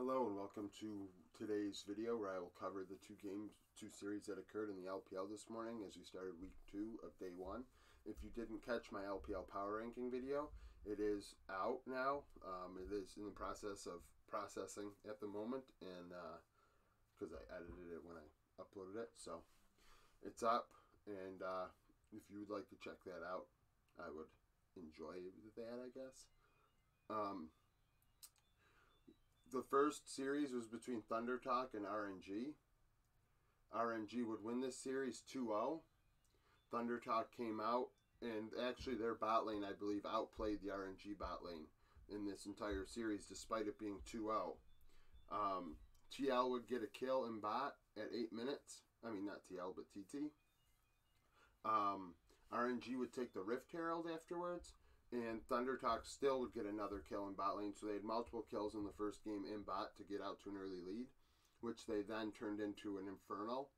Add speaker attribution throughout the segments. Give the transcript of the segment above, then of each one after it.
Speaker 1: Hello and welcome to today's video where I will cover the two games, two series that occurred in the LPL this morning as we started week two of day one. If you didn't catch my LPL power ranking video, it is out now. Um, it is in the process of processing at the moment and because uh, I edited it when I uploaded it. So it's up and uh, if you would like to check that out, I would enjoy that, I guess. Um, the first series was between Thunder Talk and RNG. RNG would win this series 2 0. Thunder Talk came out, and actually, their bot lane, I believe, outplayed the RNG bot lane in this entire series, despite it being 2 0. Um, TL would get a kill in bot at 8 minutes. I mean, not TL, but TT. Um, RNG would take the Rift Herald afterwards and Thunder Talk still would get another kill in bot lane. So they had multiple kills in the first game in bot to get out to an early lead, which they then turned into an Infernal.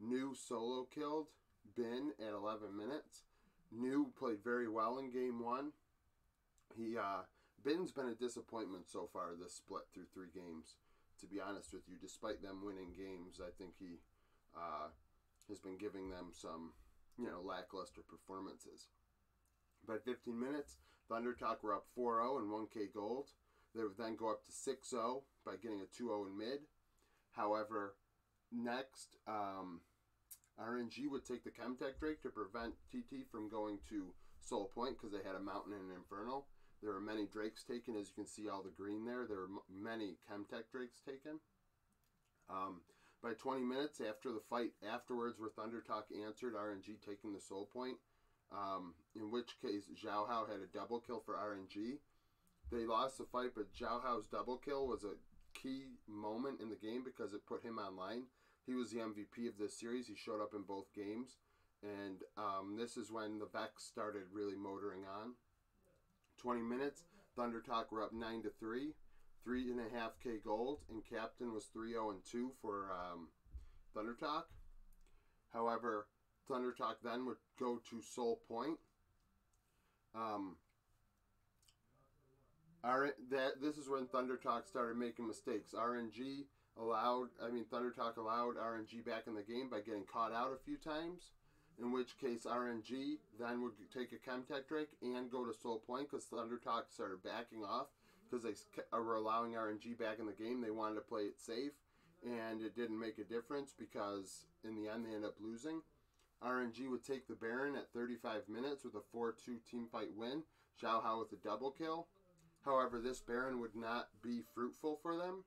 Speaker 1: New solo killed Bin at 11 minutes. New played very well in game one. He uh, Bin's been a disappointment so far this split through three games. To be honest with you, despite them winning games, I think he uh, has been giving them some, you know, lackluster performances. By 15 minutes, Thunder Talk were up 4 0 and 1K gold. They would then go up to 6 0 by getting a 2 0 in mid. However, next, um, RNG would take the Chemtech Drake to prevent TT from going to Soul Point because they had a Mountain and an Infernal. There were many Drakes taken, as you can see all the green there. There were many Chemtech Drakes taken. Um, by 20 minutes after the fight afterwards, where Thunder Talk answered RNG taking the Soul Point, um, in which case Xiao Hao had a double kill for RNG. They lost the fight, but Xiao Hao's double kill was a key moment in the game because it put him online. He was the MVP of this series. He showed up in both games. And um, this is when the Vex started really motoring on. 20 minutes, Thunder Talk were up 9 to 3, 3.5k gold, and Captain was 3 0 and 2 for um, Thunder Talk. However, Thunder Talk then would go to Soul Point. Um, R- that this is when Thunder Talk started making mistakes. RNG allowed, I mean, Thunder Talk allowed RNG back in the game by getting caught out a few times. In which case, RNG then would take a Chemtech Drake and go to Soul Point because Thunder Talk started backing off because they were allowing RNG back in the game. They wanted to play it safe, and it didn't make a difference because in the end they ended up losing. RNG would take the Baron at 35 minutes with a 4-2 teamfight win. Xiao Hao with a double kill. However, this Baron would not be fruitful for them.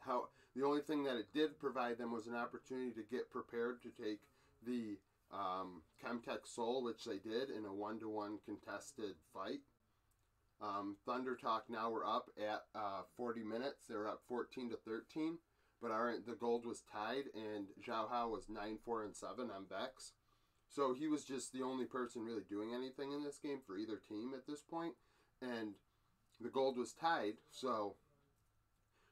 Speaker 1: How the only thing that it did provide them was an opportunity to get prepared to take the um, Chemtech Soul, which they did in a one-to-one contested fight. Um, Thunder Talk now we're up at uh, 40 minutes. They're up 14 to 13 but our the gold was tied, and Xiao Hao was nine four and seven on Vex. So he was just the only person really doing anything in this game for either team at this point, and the gold was tied. So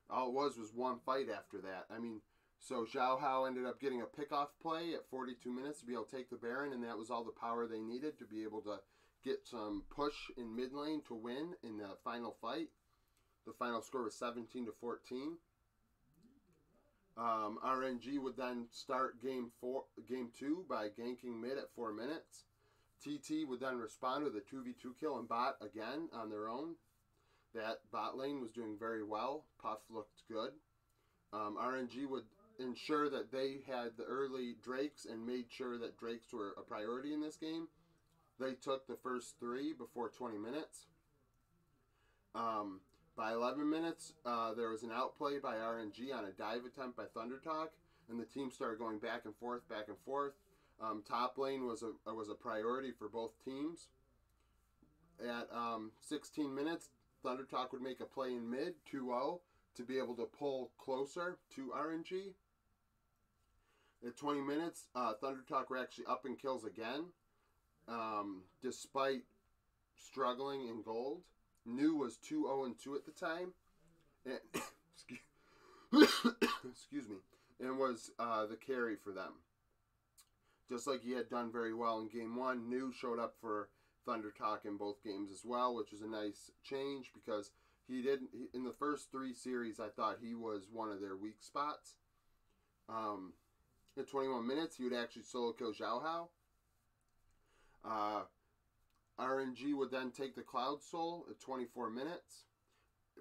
Speaker 1: all it was was one fight after that. I mean, so Xiao Hao ended up getting a pickoff play at 42 minutes to be able to take the Baron, and that was all the power they needed to be able to get some push in mid lane to win in the final fight. The final score was 17 to 14. Um, RNG would then start game four, game two by ganking mid at four minutes. TT would then respond with a 2v2 kill and bot again on their own. That bot lane was doing very well. Puff looked good. Um, RNG would ensure that they had the early Drakes and made sure that Drakes were a priority in this game. They took the first three before 20 minutes. Um, by 11 minutes, uh, there was an outplay by RNG on a dive attempt by Thunder Talk, and the team started going back and forth, back and forth. Um, top lane was a was a priority for both teams. At um, 16 minutes, Thunder Talk would make a play in mid 2-0 to be able to pull closer to RNG. At 20 minutes, uh, Thunder Talk were actually up in kills again, um, despite struggling in gold. New was 2 0 2 at the time. And, excuse, me. And was uh, the carry for them. Just like he had done very well in game one, New showed up for Thunder Talk in both games as well, which was a nice change because he did he, in the first three series. I thought he was one of their weak spots. Um, at 21 minutes, he would actually solo kill Xiao Hao. Uh, then take the Cloud Soul at 24 minutes,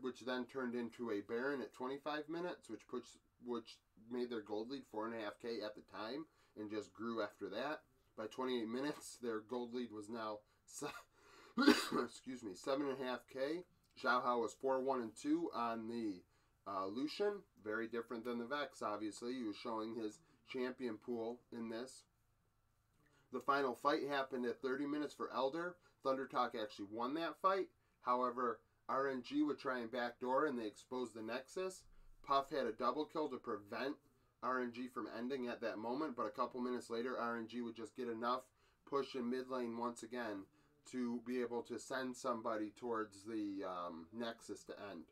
Speaker 1: which then turned into a Baron at 25 minutes, which puts which made their gold lead 4.5k at the time and just grew after that. By 28 minutes, their gold lead was now, excuse me, 7.5k. Xiao Hao was 4 1 and 2 on the uh, Lucian. Very different than the Vex, obviously. He was showing his champion pool in this. The final fight happened at 30 minutes for Elder. Thunder Talk actually won that fight. However, RNG would try and backdoor and they exposed the Nexus. Puff had a double kill to prevent RNG from ending at that moment, but a couple minutes later, RNG would just get enough push in mid lane once again to be able to send somebody towards the um, Nexus to end.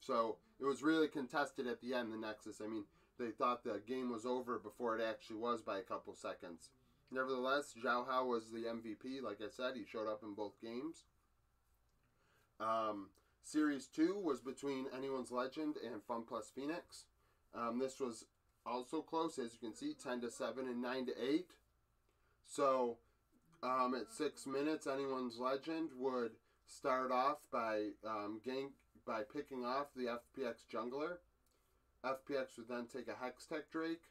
Speaker 1: So it was really contested at the end, the Nexus. I mean, they thought the game was over before it actually was by a couple seconds. Nevertheless, Xiao Hao was the MVP. Like I said, he showed up in both games. Um, series 2 was between Anyone's Legend and Fun Plus Phoenix. Um, this was also close, as you can see, 10 to 7 and 9 to 8. So, um, at 6 minutes, Anyone's Legend would start off by um, by picking off the FPX jungler. FPX would then take a Hextech Drake,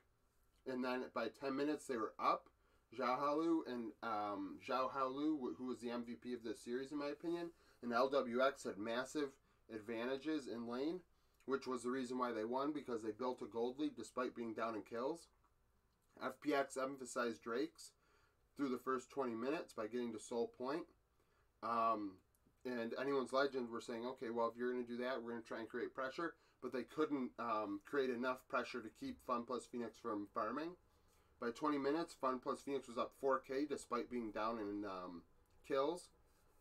Speaker 1: and then by 10 minutes they were up. Zhao Halu and um, Zhao Halu, who was the MVP of this series in my opinion, and LWX had massive advantages in lane, which was the reason why they won because they built a gold lead despite being down in kills. FPX emphasized Drakes through the first 20 minutes by getting to Soul Point. Um, and anyone's legend were saying, okay, well, if you're going to do that, we're going to try and create pressure. But they couldn't um, create enough pressure to keep Fun Plus Phoenix from farming. By 20 minutes, Fun Plus Phoenix was up 4k despite being down in um, kills.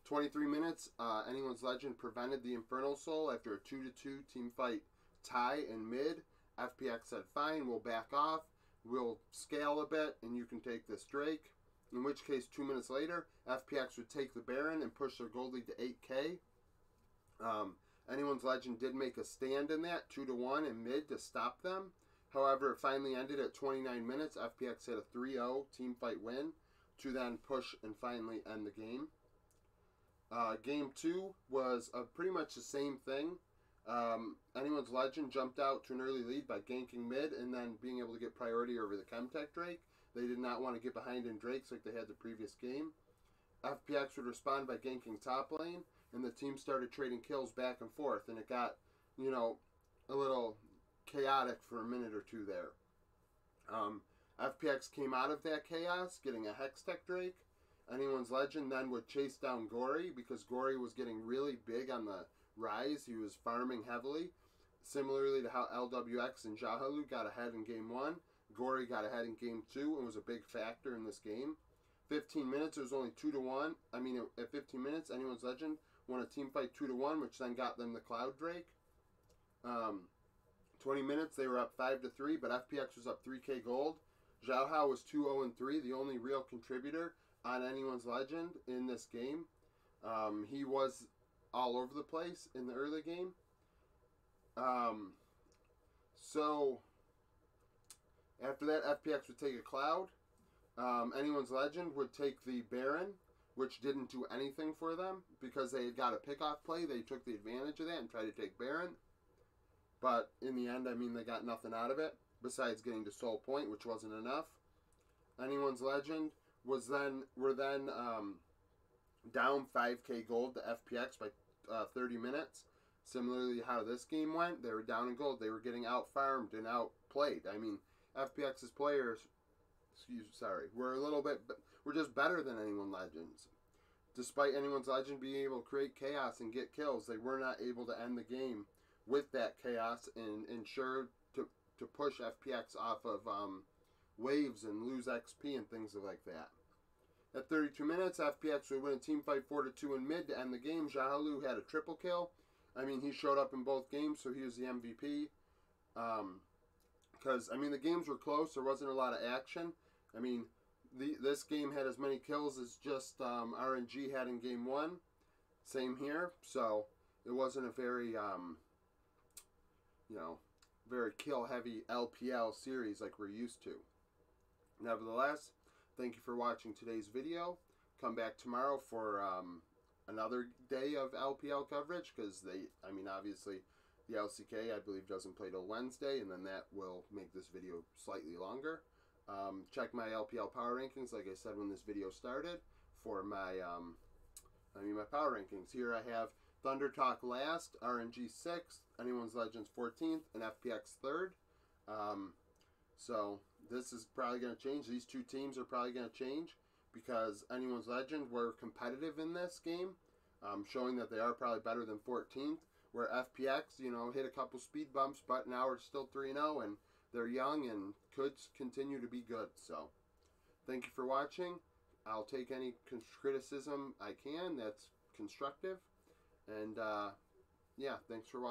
Speaker 1: 23 minutes, uh, Anyone's Legend prevented the Infernal Soul after a 2 to 2 team fight tie in mid. FPX said, fine, we'll back off. We'll scale a bit, and you can take this Drake. In which case, two minutes later, FPX would take the Baron and push their gold lead to 8k. Um, Anyone's Legend did make a stand in that, 2 to 1 in mid to stop them. However, it finally ended at 29 minutes. FPX had a 3 0 team fight win to then push and finally end the game. Uh, game two was uh, pretty much the same thing. Um, anyone's legend jumped out to an early lead by ganking mid and then being able to get priority over the Chemtech Drake. They did not want to get behind in Drakes like they had the previous game. FPX would respond by ganking top lane, and the team started trading kills back and forth, and it got, you know, a little chaotic for a minute or two there. Um, FPX came out of that chaos, getting a Hextech Drake. Anyone's Legend then would chase down Gory because Gory was getting really big on the rise. He was farming heavily. Similarly to how LWX and Zhao Halu got ahead in game one, Gory got ahead in game two and was a big factor in this game. 15 minutes, it was only 2 to 1. I mean, at 15 minutes, Anyone's Legend won a team fight 2 to 1, which then got them the Cloud Drake. Um, 20 minutes, they were up 5 to 3, but FPX was up 3k gold. Zhao Hao was 2 0 3, the only real contributor on anyone's legend in this game. Um, he was all over the place in the early game. Um, so after that, FPX would take a cloud. Um, anyone's legend would take the Baron, which didn't do anything for them because they had got a pickoff play. They took the advantage of that and tried to take Baron. But in the end, I mean, they got nothing out of it besides getting to Soul Point, which wasn't enough. Anyone's legend was then were then um, down 5k gold to FPX by uh, 30 minutes. Similarly, how this game went, they were down in gold. They were getting out farmed and outplayed. I mean, FPX's players, excuse, sorry, were a little bit, were just better than anyone legends. Despite anyone's legend being able to create chaos and get kills, they were not able to end the game with that chaos and ensure to to push FPX off of um, waves and lose XP and things like that. At 32 minutes, FPX would win a team fight 4 to 2 in mid to end the game. Zhao Halu had a triple kill. I mean, he showed up in both games, so he was the MVP. Because, um, I mean, the games were close. There wasn't a lot of action. I mean, the, this game had as many kills as just um, RNG had in game one. Same here. So, it wasn't a very um, you know very kill heavy LPL series like we're used to. Nevertheless, thank you for watching today's video. Come back tomorrow for um, another day of LPL coverage because they, I mean, obviously the LCK I believe doesn't play till Wednesday, and then that will make this video slightly longer. Um, check my LPL power rankings, like I said when this video started, for my um, I mean my power rankings. Here I have Thunder Talk last, RNG sixth, Anyone's Legends fourteenth, and FPX third. Um, so this is probably going to change. These two teams are probably going to change because Anyone's Legend were competitive in this game, um, showing that they are probably better than 14th. Where FPX, you know, hit a couple speed bumps, but now we're still 3 0 and they're young and could continue to be good. So, thank you for watching. I'll take any criticism I can that's constructive. And, uh, yeah, thanks for watching.